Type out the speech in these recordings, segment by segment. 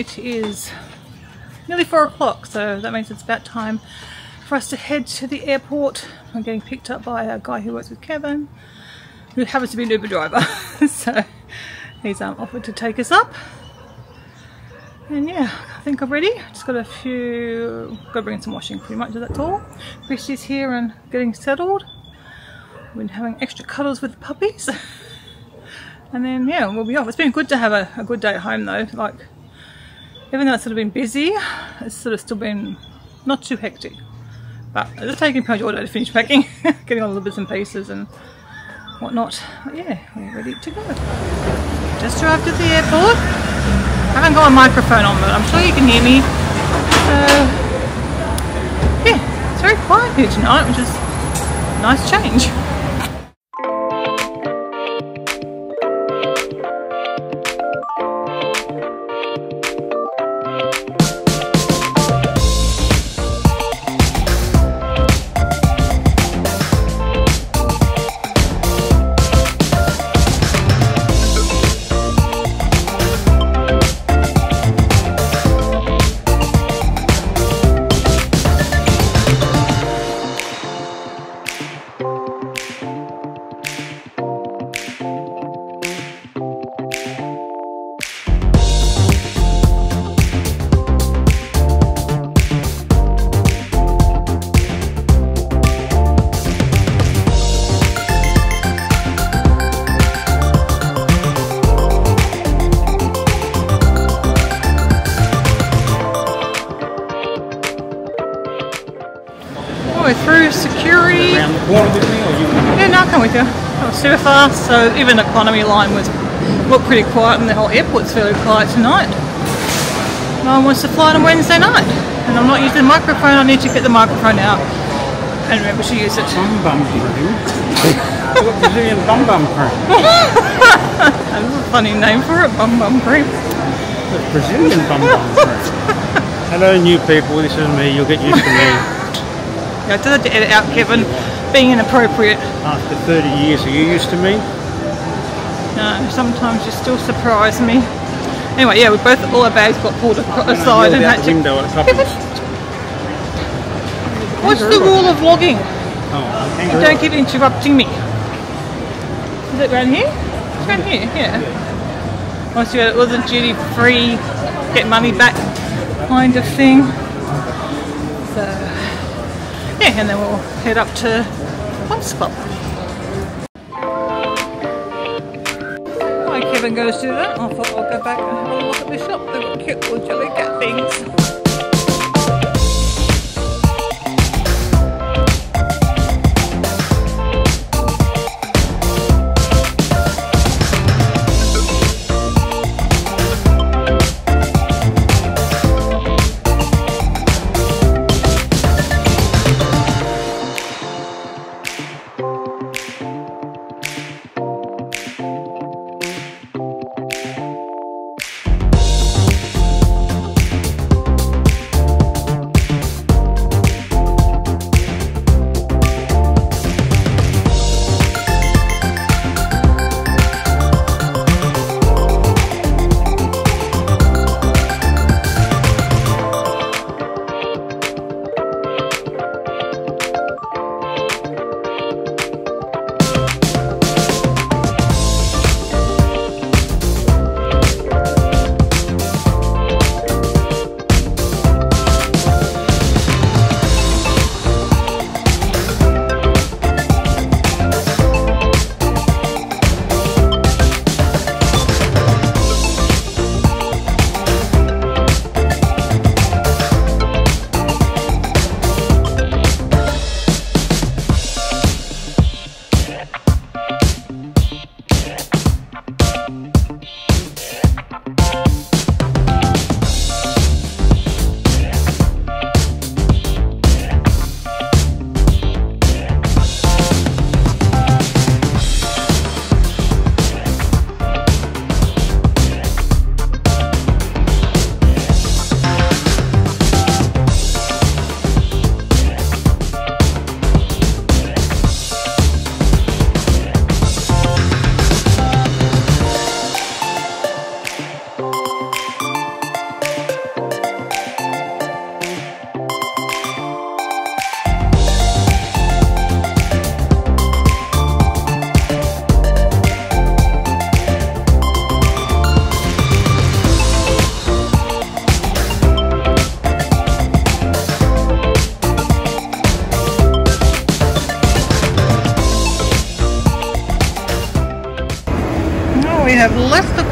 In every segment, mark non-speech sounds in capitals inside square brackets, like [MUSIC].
It is nearly four o'clock, so that means it's about time for us to head to the airport. I'm getting picked up by a guy who works with Kevin, who happens to be an Uber driver. [LAUGHS] so he's um, offered to take us up. And yeah, I think I'm ready. Just got a few, got to bring in some washing pretty much, that's all. Christy's here and getting settled. We've been having extra cuddles with the puppies. [LAUGHS] and then yeah, we'll be off. It's been good to have a, a good day at home though. Like, even though it's sort of been busy, it's sort of still been not too hectic. But it's taking pretty much all day to finish packing, [LAUGHS] getting all the bits and pieces and whatnot. But yeah, we're ready to go. Just arrived at the airport. I haven't got a microphone on, but I'm sure you can hear me. So, yeah, it's very quiet here tonight, which is a nice change. Security. Around the corner with me, or you? Yeah, no, I'll come with you. That was super fast, so even the economy line was looked pretty quiet and the whole airport's fairly quiet tonight. No one wants to fly on Wednesday night. And I'm not using the microphone, I need to get the microphone out and remember to use it. Bum bum cream. Brazilian bum bum cream. [LAUGHS] That's a funny name for it, bum bum cream. It's Brazilian bum bum cream. Hello, new people. This is me. You'll get used to me [LAUGHS] Yeah, I did edit out Kevin being inappropriate. after 30 years. Are you used to me? No, sometimes you still surprise me. Anyway, yeah, we both all our bags got pulled ac- When I aside and had to. window at. [LAUGHS] What's the rule of vlogging? Oh, You don't keep interrupting me. Is it around here? It's around here, yeah. Once you it was a duty free, get money back kind of thing. So, yeah, and then we'll head up to Qantas Club. Why Kevin goes to that? I thought I'll go back and have a look at the shop. They've got cute little Jellycat things.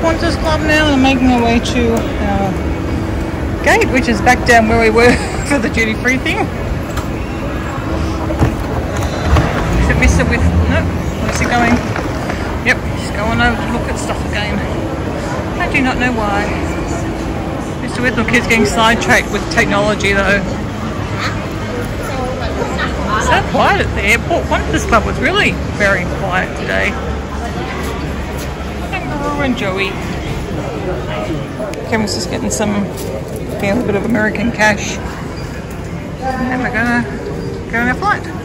Qantas Club now and are making our way to our gate, which is back down where we were [LAUGHS] for the duty free thing. Is it Mr. With no, where's he going? Yep, he's going over to look at stuff again. I do not know why. Mr. Whitlock is getting sidetracked with technology though. So quiet at the airport. Qantas Club was really very quiet today. And Joey. Cameron's just getting some, a little bit of American cash. And we're gonna go on a flight.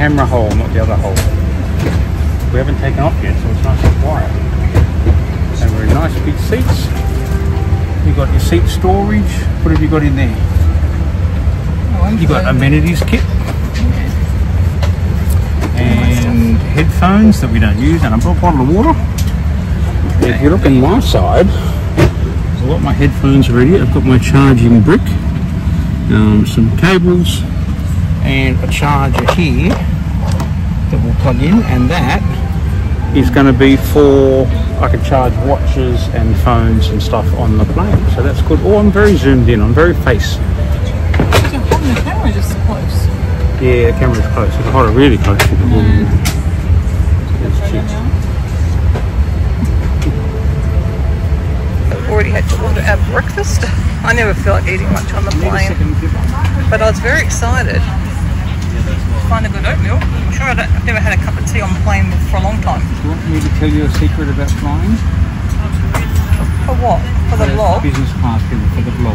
Camera hole, not the other hole. We haven't taken off yet, so it's nice and quiet. And we're in nice big seats. You've got your seat storage. What have you got in there? You've got amenities kit. And headphones that we don't use, and a bottle of water. If you look on my side, I've got my headphones ready. I've got my charging brick, um, some cables, and a charger here that will plug in, and that is going to be for I can charge watches and phones and stuff on the plane. So that's good. Oh, I'm very zoomed in. I'm very face. You're holding the camera just close. Yeah, the camera's close. You can hold it really close. You can hold it. That's cheap. Already had to order our breakfast. I never feel like eating much on the plane, but I was very excited to find a good oatmeal. I'm sure I I've never had a cup of tea on the plane for a long time. Do you want me to tell you a secret about flying? For what? For the vlog? Business class people for the vlog.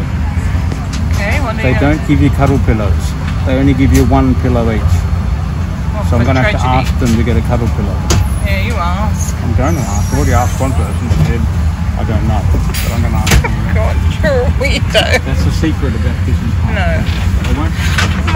Okay, what do They don't give you cuddle pillows. They only give you one pillow each. Well, So I'm going to have to ask them to get a cuddle pillow. Yeah, you ask. I'm going to ask. I've already asked one person and said, I don't know. But I'm going to ask them. [LAUGHS] God, you're a weirdo. That's the secret about business class. No. They won't,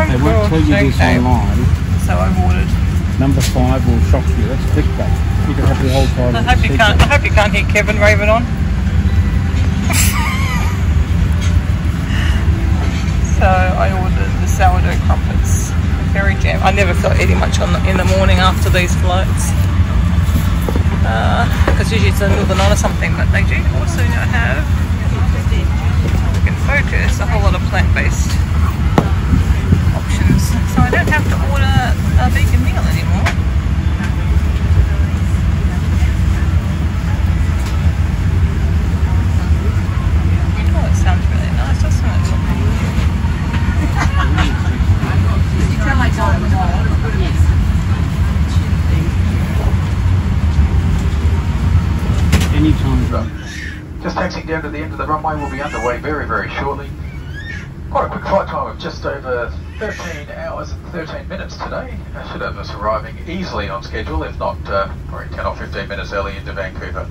they won't tell you this okay. online. So I ordered. Number five will shock you. That's clickbait. You can have the whole time. I hope you can't. I hope you can't hear Kevin raving on. [LAUGHS] so I ordered the sourdough crumpets, very jam. I never felt eating much on the, in the morning after these flights, uh, because usually it's in the middle of the night or something. But they do also now have, if can focus, a whole lot of plant-based. So I don't have to order a vegan meal anymore. Oh, it sounds really nice, doesn't it? You tell my daughter, yes. Anytime. Just taxiing down to the end of the runway, we'll be underway very, very shortly. Quite a quick flight time of just over 13 hours and 13 minutes today. That should have us arriving easily on schedule, if not uh, probably 10 or 15 minutes early into Vancouver.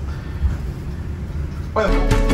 Weather.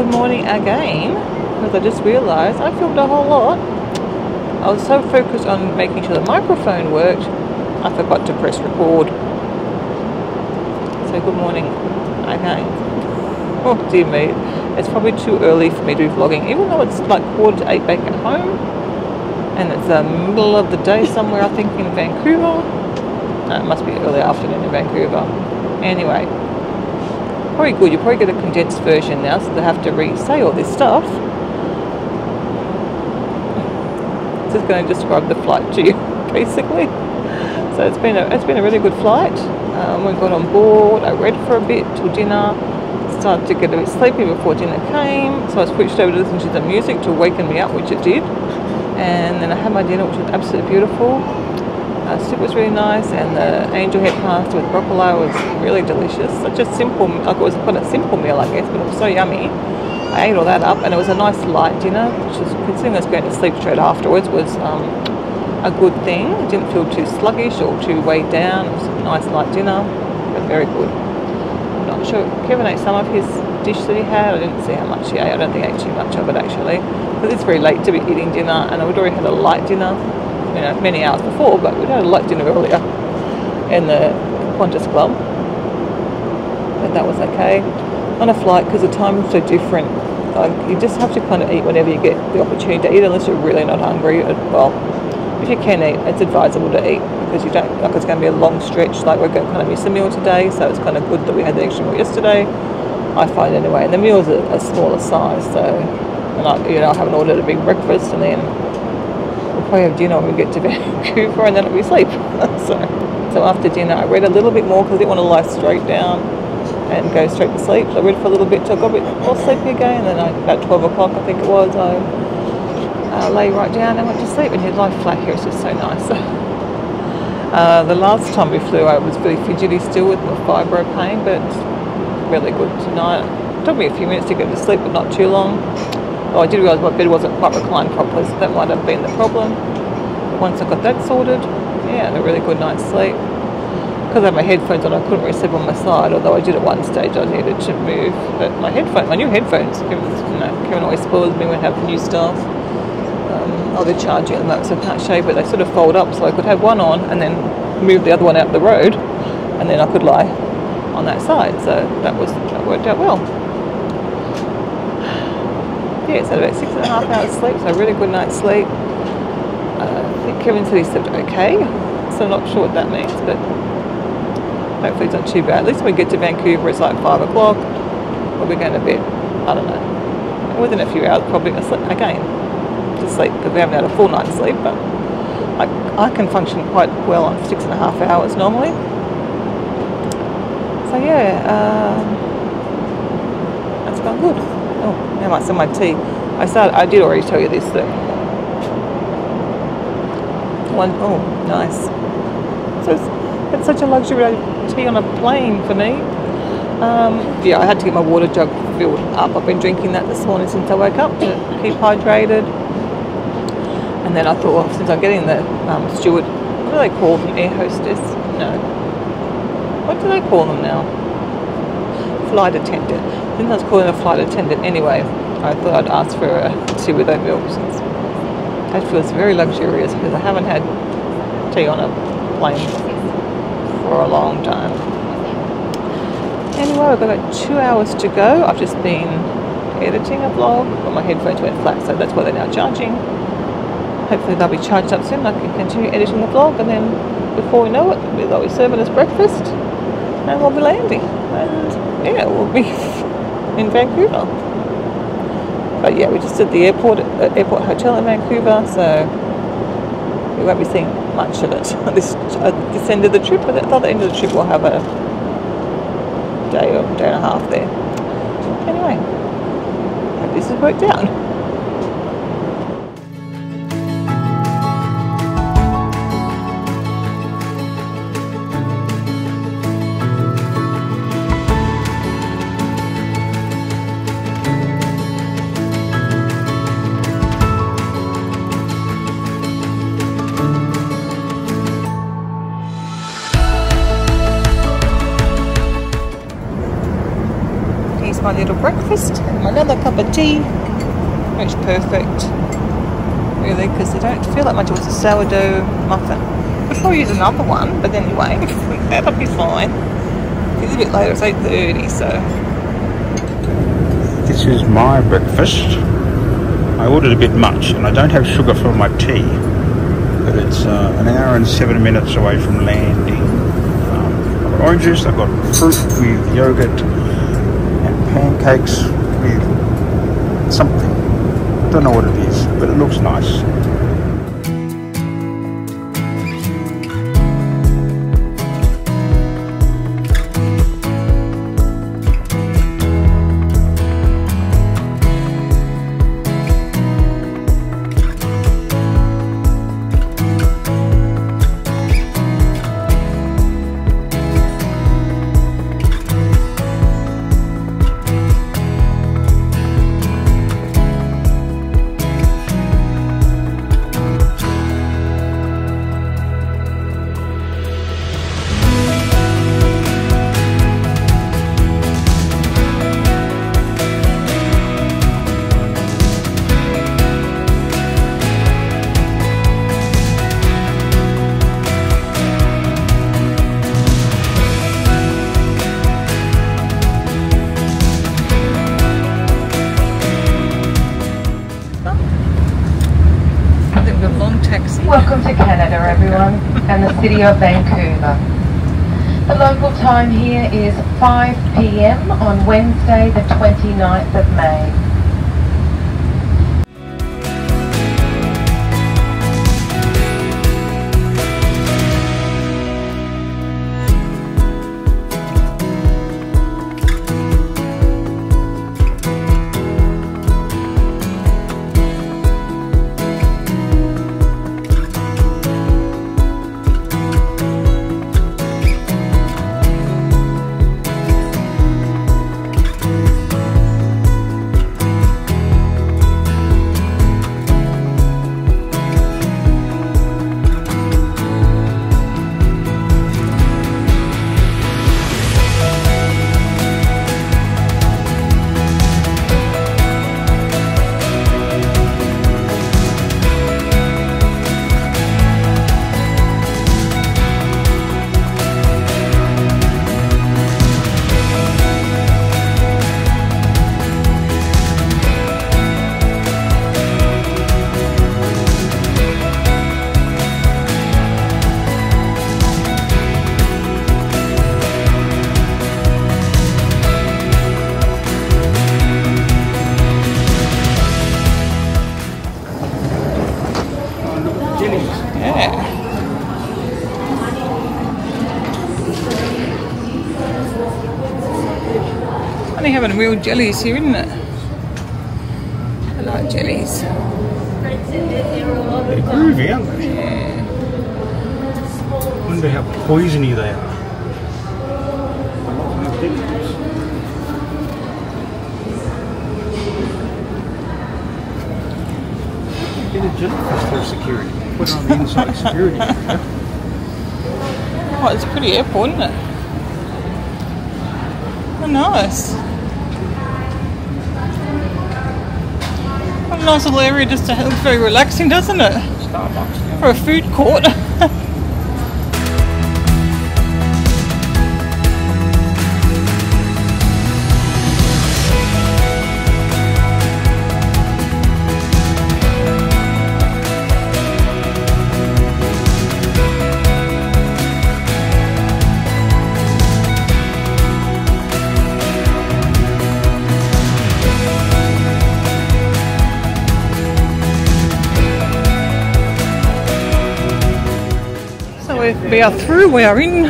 Good morning again. Because I just realised I filmed a whole lot. I was so focused on making sure the microphone worked I forgot to press record. So good morning again. [LAUGHS] Oh dear me, it's probably too early for me to be vlogging, even though it's like quarter to eight back at home. And it's the middle of the day somewhere, I think, in Vancouver. No, it must be early afternoon in Vancouver. Anyway, probably good. You probably get a condensed version now, so they have to re-say all this stuff. Just going to describe the flight to you, [LAUGHS] basically. So it's been a it's been a really good flight. Um, we got on board. I read for a bit till dinner. Started to get a bit sleepy before dinner came, so I switched over to listen to the music to waken me up, which it did. And then I had my dinner, which was absolutely beautiful. Uh, soup was really nice, and the angel head pasta with broccoli was really delicious. Such a simple, like it was quite a simple meal, I guess, but it was so yummy. I ate all that up, and it was a nice light dinner, which is considering I was going to sleep straight afterwards was um, a good thing. Didn't feel too sluggish or too weighed down. It was a nice light dinner, but very good. I'm not sure. Kevin ate some of his dish that he had. I didn't see how much he ate. I don't think he ate too much of it actually, But it's very late to be eating dinner, and I'd already had a light dinner, you know, many hours before, but we'd had a light dinner earlier in the Qantas Club, but that was okay on a flight because the time is so different. Like you just have to kind of eat whenever you get the opportunity to eat, unless you're really not hungry. Uh, well, if you can eat, it's advisable to eat because you don't like it's going to be a long stretch. Like we're going to kind of miss a meal today, so it's kind of good that we had the extra meal yesterday. I find anyway, and the meals are a smaller size, so and I, you know I haven't ordered a big breakfast, and then have dinner we get to Vancouver, [LAUGHS] and then we'll sleep. [LAUGHS] so so after dinner, I read a little bit more because I didn't want to lie straight down and go straight to sleep. So I read for a little bit till I got a bit more sleepy again. And then I, about 12 o'clock, I think it was, I uh, lay right down and went to sleep. And you lie flat here, it's just so nice. [LAUGHS] uh, the last time we flew, I was really fidgety still with my fibro pain, but really good tonight. It took me a few minutes to get to sleep, but not too long. Oh, I did realise my bed wasn't quite reclined properly, so that might have been the problem. Once I got that sorted, yeah, a really good night's sleep because I had my headphones on, I couldn't really sleep on my side. Although I did at one stage, I needed to move. But my headphones, my new headphones, Kevin, you know, Kevin always spoils me when I have new stuff. Um, oh, they're charging at the moment, so I can't show you, but they sort of fold up, so I could have one on and then move the other one out the road, and then I could lie on that side. So that was that worked out well. Yeah, so about six and a half hours sleep, so a really good night's sleep. Uh, I think Kevin said he slept okay, so I'm not sure what that means, but Hopefully it's not too bad. At least when we get to Vancouver, it's like 5 o'clock. We'll be going to bed, I don't know, within a few hours, probably going to sleep again to sleep because we haven't had a full night's sleep. But I, I can function quite well on six and a half hours normally. So yeah, um, that's gone good. Oh, now I might send my tea. I started, I did already tell you this that one, oh, nice. So it's, it's such a luxury to tea on a plane for me. Um, yeah, I had to get my water jug filled up. I've been drinking that this morning since I woke up to keep hydrated. And then I thought, well, since I'm getting the um, steward, what do they call them? Air hostess? No. What do they call them now? Flight attendant. Since I was calling a flight attendant anyway, I thought I'd ask for a tea with milk since that feels very luxurious because I haven't had tea on a plane for a long time. Anyway, I've got about two hours to go. I've just been editing a vlog, but my headphones went flat, so that's why they're now charging. Hopefully they'll be charged up soon. I can continue editing the vlog, and then before we know it, they'll be serving us breakfast, and we'll be landing. And yeah, we'll be in Vancouver. But yeah, we just did the airport, uh, airport hotel in Vancouver, so we won't be seeing much of it [LAUGHS] this, uh, this end of the trip, but at the other end of the trip we'll have a day or day and a half there. Anyway, hope this has worked out. [LAUGHS] breakfast another cup of tea. It's perfect, really, because I don't feel like much. It was a sourdough muffin. I'll probably use another one, but anyway, [LAUGHS] that'll be fine. It's a bit later, it's 8.30, so... This is my breakfast. I ordered a bit much and I don't have sugar for my tea. But it's uh, an hour and seven minutes away from landing. Um, I've got orange juice, I've got fruit with yogurt pancakes with something. Don't know what it is, but it looks nice. Of Vancouver. The local time here is 5 p.m. on Wednesday, the 29th of May. Real jellies here, isn't it? I like jellies. They're groovy, aren't they? Wonder how poisony they are. Get a jellyfish for security. Put it on the inside security. [LAUGHS] Oh, it's a pretty airport, isn't it? Oh, nice. Nice little area just to have. Very relaxing, doesn't it? Starbucks. yeah. For a food court. [LAUGHS] we, we are through. We are in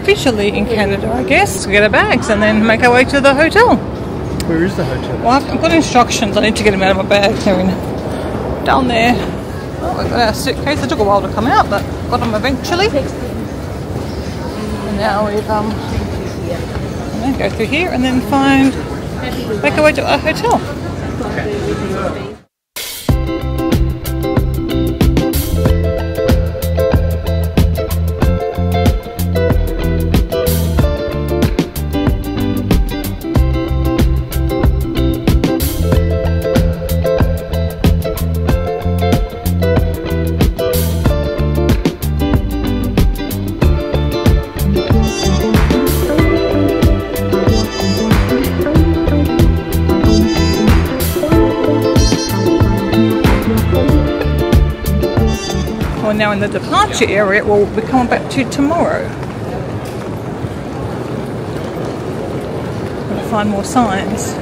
officially in Canada, I guess, to get our bags and then make our way to the hotel. Where is the hotel? Well, I've got instructions. I need to get them out of my bag. They're in down there. Oh, we've got our suitcase. It took a while to come out, but got them eventually. And now we've um, and then go through here and then find make our way to our hotel. Now in the departure area. We'll be coming back to tomorrow. We'll find more signs.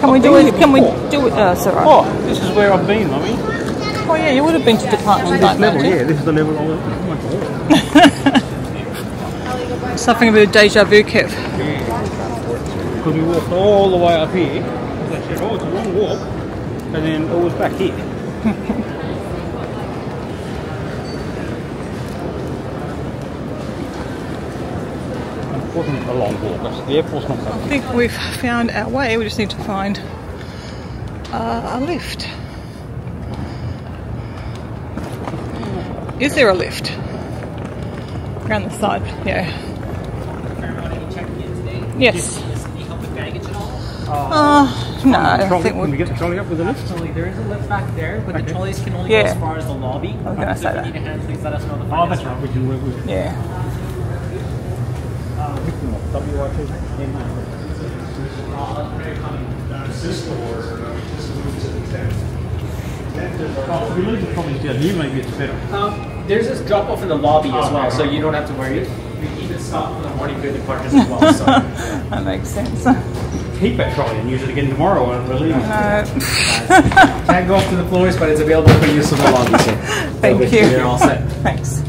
Can we do it? Can we do it? Uh, sorry. Oh, this is where I've been, mummy. Oh yeah, you would have been to departure This night, level, wouldn't yeah, this is the level I went you? Suffering a bit of deja vu, Kev. Because we walked all the way up here. They said, oh, it's a long walk. And then it was back here. it wasn't a long walk. The airport's not that I think we've found our way. We just need to find uh, a lift. Is there a lift? Around the side, yeah. Yes. Uh, no, I Trolley, think can we we get the trolley up with the lift? Trolley. There is a lift back there, but Okay. the trolleys can only Yeah. go as far as the lobby. I was gonna so say that. you need a hand, please let us know the Oh, that's right. We can work with it. Yeah. WIT. Oh, if we leave the trolleys down here, maybe it's better. Um, there's this drop off in the lobby as well, so you don't have to worry. We even stop for the morning good departures as well. So [LAUGHS] That makes sense. Keep that trolley and use it again tomorrow when we're leaving. No, can't go up to the floors, but it's available for use in the lobby. So [LAUGHS] thank you. You're all set. [LAUGHS] Thanks.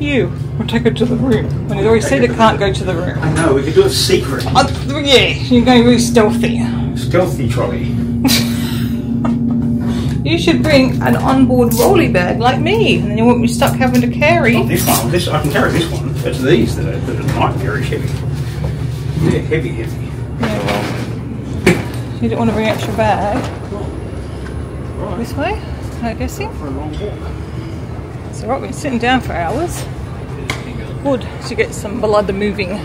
you, we'll take her to the room. When he's already said it can't go to the room. I know, we could do it secret. Uh, yeah, you're going really stealthy. Stealthy trolley. [LAUGHS] You should bring an onboard rolly bag like me, and then you won't be stuck having to carry. Not this one. This I can carry this one. It's these that are, that are not very heavy. They're heavy, heavy. Yeah, well, you don't want to bring extra bag. Right. This way, I guessing. For a long walk. So right, we've been sitting down for hours. Good to get some blood moving.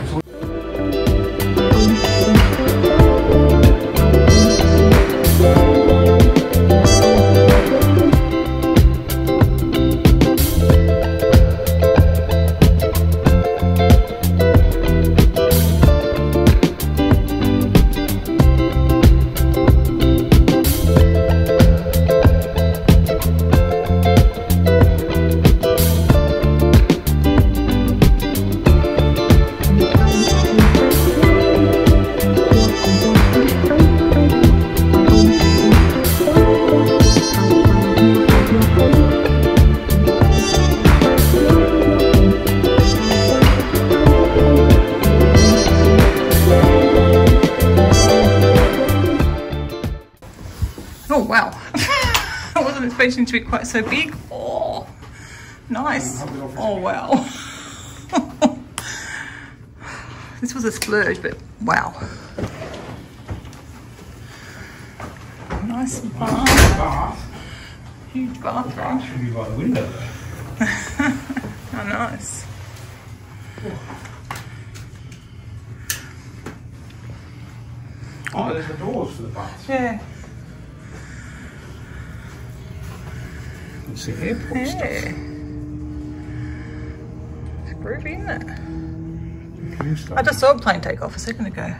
To be quite so big. Oh, nice. Oh wow. [LAUGHS] this was a splurge, but wow. Nice bath. Bath. Huge bathroom. Bath should be by the window. [LAUGHS] Oh, nice. Oh, there's the doors for the bath. Yeah. It's the airport stuff. Yeah. It's groovy, isn't it? I just saw a plane take off a second ago.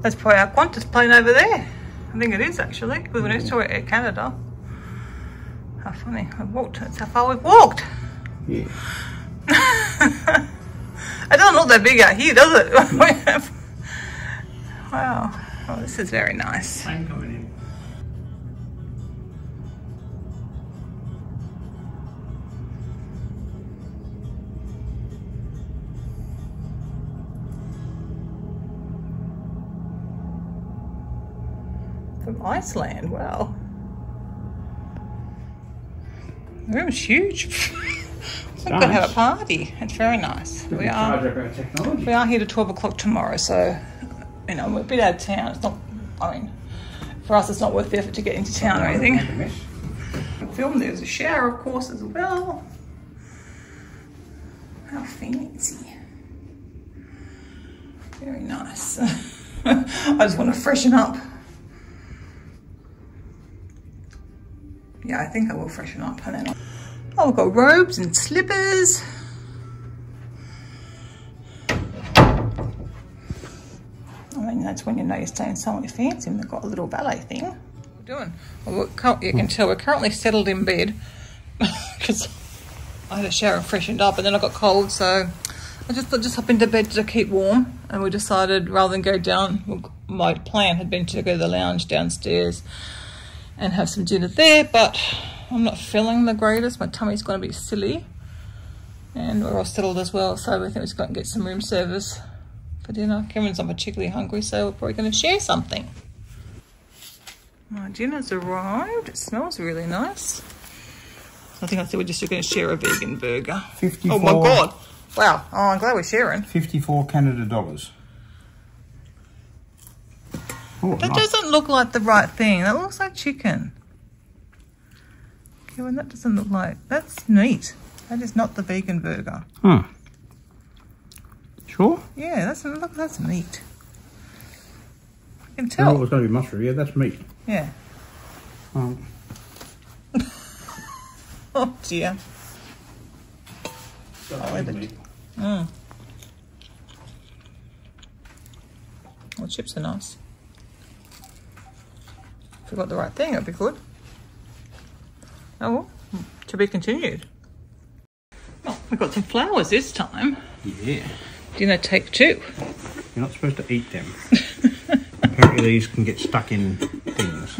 That's probably our Qantas plane over there. I think it is actually. We were next to it Air Canada. How funny. I walked. That's how far we've walked. Yeah. [LAUGHS] It doesn't look that big out here, does it? [LAUGHS] wow. Oh, this is very nice. From Iceland, wow. The room's huge. [LAUGHS] I'm going to have a party. It's very nice. We are. Charge up our technology. We are here to 12 o'clock tomorrow, so, you know, we're a bit out of town. It's not, I mean, for us, it's not worth the effort to get into town or anything. Make a mess. Film, there's a shower, of course, as well. How fancy. Very nice. [LAUGHS] I just want to freshen up. Yeah, I think I will freshen up and then I'll... Oh, we've got robes and slippers. I mean, that's when you know you're staying somewhere fancy and they've got a little ballet thing. What we're doing? Well, you can tell we're currently settled in bed [LAUGHS] because I had a shower and freshened up and then I got cold, so I just just hop into bed to keep warm. And we decided rather than go down, my plan had been to go to the lounge downstairs and have some dinner there, but I'm not feeling the greatest. My tummy's going to be silly. And we're all settled as well, so we think we're just going to get some room service for dinner. Cameron's not particularly hungry, so we're probably going to share something. My dinner's arrived. It smells really nice. I think I said we're just going to share a vegan burger. 54, Oh my god! Wow. Oh, I'm glad we're sharing. 54 Canada dollars. Oh, That nice. doesn't look like the right thing. That looks like chicken. Okay, Kevin, that doesn't look like... That's meat. That is not the vegan burger. Huh. Sure? Yeah, that's look. That's meat. I can Oh, it tell. was going to be mushroom. Yeah, that's meat. Yeah. Um, [LAUGHS] Oh dear. I'll leave it. Mm. Well, chips are nice. If we got the right thing, it'd be good. Oh, well, to be continued. Oh, we got some flowers this time. yeah. Dinner take two. You're not supposed to eat them. [LAUGHS] Apparently these can get stuck in things.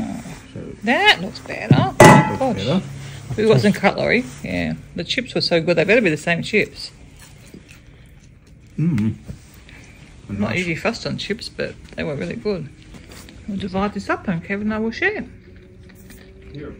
So, That looks better. looks Gosh. better. We got some cutlery. Yeah, the chips were so good. They better be the same chips. Mm. Not Nice. usually fussed on chips, but they were really good. We'll divide this up and Kevin and I will share. Here.